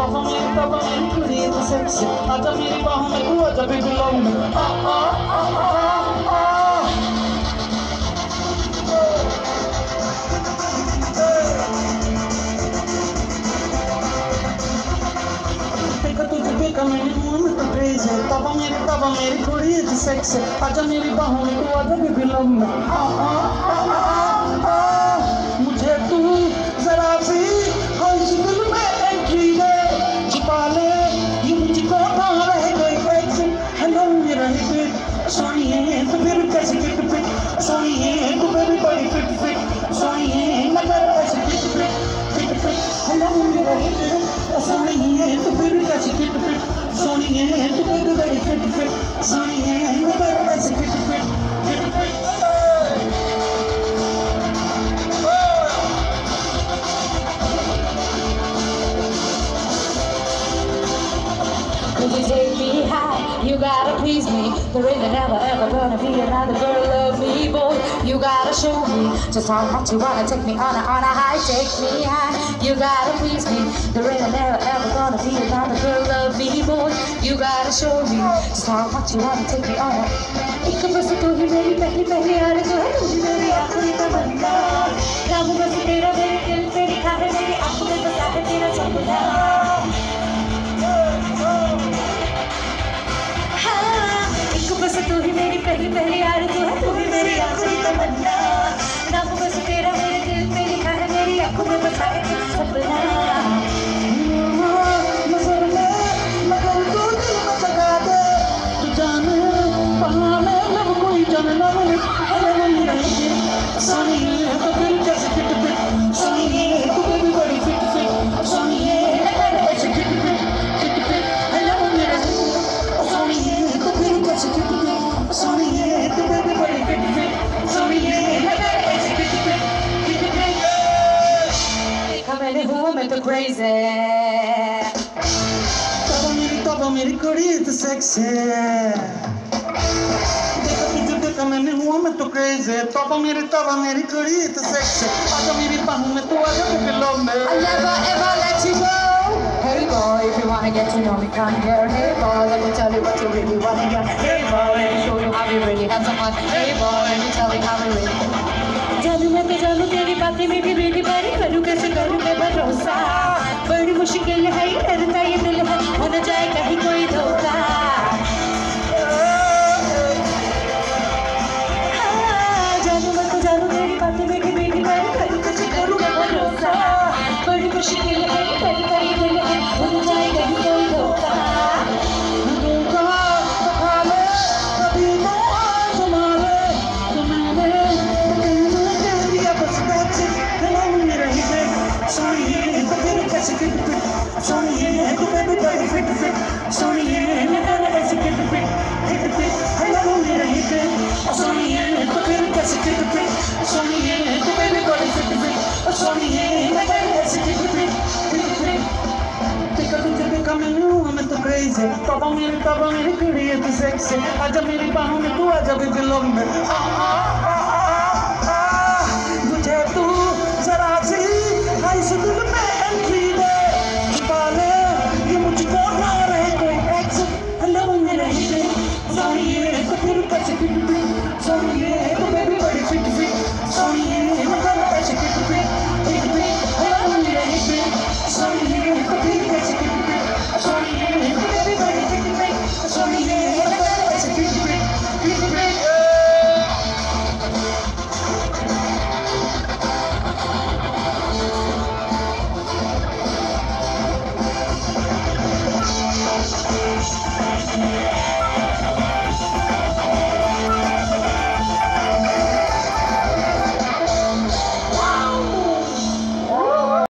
तब मेरी तब मेरी कुड़ी तो सेक्सी आजा मेरी बाहों में तू आजा बेबी लव में आ आ आ आ आ Fica tudo fica मेरी मुंह में तो crazy तब मेरी तब मेरी कुड़ी तो सेक्सी आजा मेरी बाहों में तू आजा बेबी लव में आ आ आ आ आ हेलो सोनिए तो फिर कैसे फिट फिट सोनिए तो मेरी बड़ी फिट फिट सोनिए मगर कैसे fit fit fit fit hello मेरा हिट सोनिए तो फिर कैसे फिट फिट सोनिए तो मेरी बड़ी फिट फिट सोनिए मगर कैसे fit fit fit fit Could you? You gotta please me. There ain't never ever gonna be another girl love me, boy. You gotta show me just how much you wanna take me on a on a high. Take me high. You gotta please me. There ain't never ever gonna be another girl love me, boy. You gotta show me just how much you wanna take me on a. एक बस तू ही मेरी पहली पहली आरज़ू है तू ही मेरी आखिरी तमन्ना रब बस तेरा मेरे दिल पे लिखा है मैंने हुआ मैं तो crazy तब मेरी तब मेरी कुड़ी तो सेक्सी देखा तुझे देखा मैंने हुआ मैं तो क्रेजी तब मेरी तब मेरी कुड़ी तो सेक्सी आजा मेरी बाहों में तू आजा बेबी लव में I'll never ever let you go Hey boy, if you wanna get to know me, come here Hey boy, let me tell you what you really wanna hear Hey boy, let me show you how we really have some fun Hey boy, let me tell you how we really जानू मैं तो जानू तेरी बातें में भी बेटी बारी करूँ कैसे करूँ मैं भरोसा? बड़ी मुश्किल है डरता ये दिल है हो न जाए कहीं कोई धोखा। हाँ, जानू crazy. तबा मेरे तबा मेरे कुड़िए तू सेक्सी आजा मेरी बाहों में तू आजा भी दिलों में मुझे तू जरा सी आई सुन